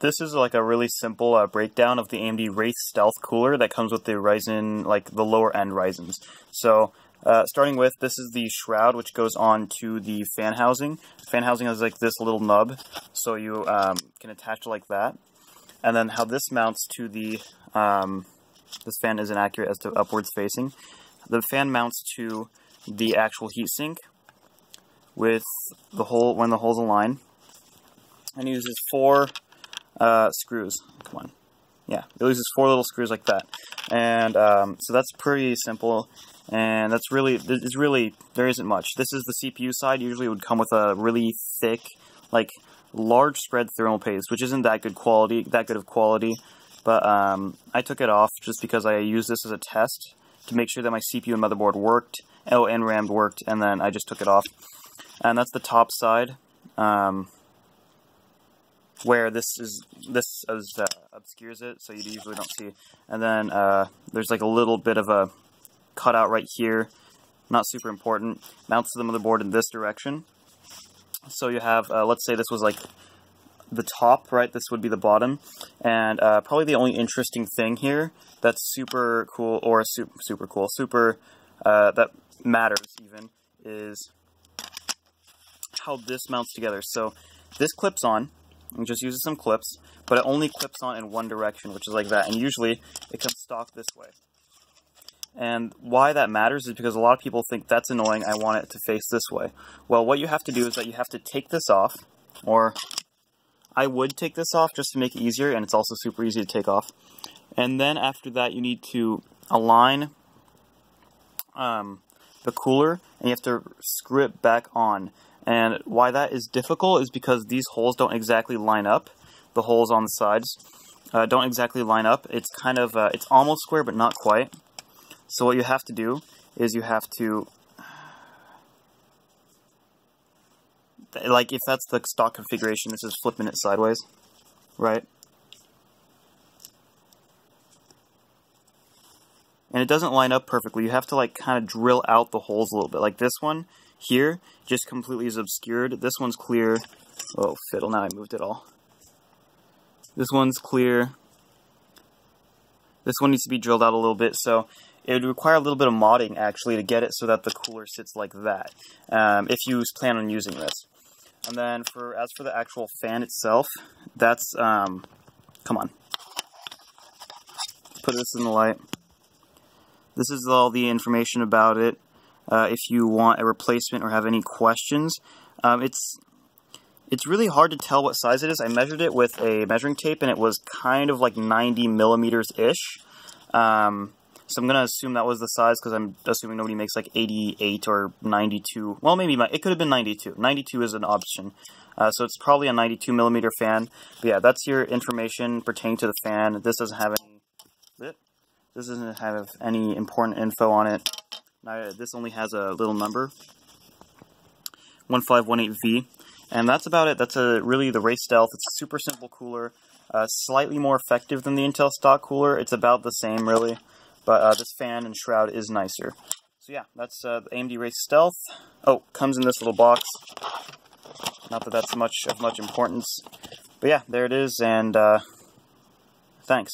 this is like a really simple uh, breakdown of the AMD Wraith Stealth cooler that comes with the Ryzen, like the lower end Ryzens. So uh, starting with, this is the shroud, which goes on to the fan housing. Fan housing has like this little nub, so you um, can attach it like that. And then how this mounts to the, um, this fan isn't accurate as to upwards facing. The fan mounts to the actual heatsink with the hole, when the holes align. And uses four uh, screws. Come on. Yeah, it loses four little screws like that. And um, so that's pretty simple and that's really it's really there isn't much. This is the CPU side. Usually, it would come with a really thick, like large spread thermal paste, which isn't that good quality, that good of quality. But um, I took it off just because I used this as a test to make sure that my CPU and motherboard worked, oh, and RAM worked, and then I just took it off. And that's the top side, um, where this is this is, uh, obscures it, so you usually don't see. And then uh, there's like a little bit of a cutout right here. Not super important. Mounts to the motherboard in this direction. So you have, uh, let's say this was like the top, right? This would be the bottom. And uh, probably the only interesting thing here that's super cool, or super, super cool, super, uh, that matters even, is how this mounts together. So this clips on, and just uses some clips, but it only clips on in one direction, which is like that. And usually it comes stock this way. And why that matters is because a lot of people think that's annoying, I want it to face this way. Well, what you have to do is that you have to take this off, or I would take this off just to make it easier, and it's also super easy to take off. And then after that, you need to align um, the cooler, and you have to screw it back on. And why that is difficult is because these holes don't exactly line up, the holes on the sides uh, don't exactly line up. It's kind of, uh, it's almost square, but not quite. So what you have to do is you have to, like if that's the stock configuration, this is flipping it sideways, right? And it doesn't line up perfectly. You have to like kind of drill out the holes a little bit. Like this one here just completely is obscured. This one's clear. Oh, fiddle, now I moved it all. This one's clear. This one needs to be drilled out a little bit. So it would require a little bit of modding actually to get it so that the cooler sits like that um, if you plan on using this. And then for as for the actual fan itself, that's um, come on, put this in the light. This is all the information about it. Uh, if you want a replacement or have any questions, um, it's it's really hard to tell what size it is. I measured it with a measuring tape, and it was kind of like 90 millimeters ish. Um, so I'm going to assume that was the size because I'm assuming nobody makes like 88 or 92. Well, maybe my, it could have been 92. 92 is an option. Uh, so it's probably a 92 millimeter fan. But yeah, that's your information pertaining to the fan. This doesn't have any. This doesn't have any important info on it. Now, this only has a little number, 1518V, and that's about it. That's a really the Wraith Stealth. It's a super simple cooler, uh, slightly more effective than the Intel stock cooler. It's about the same, really. But uh, this fan and shroud is nicer. So yeah, that's uh, the AMD Wraith Stealth. Oh, comes in this little box. Not that that's much of much importance. But yeah, there it is, and uh, thanks.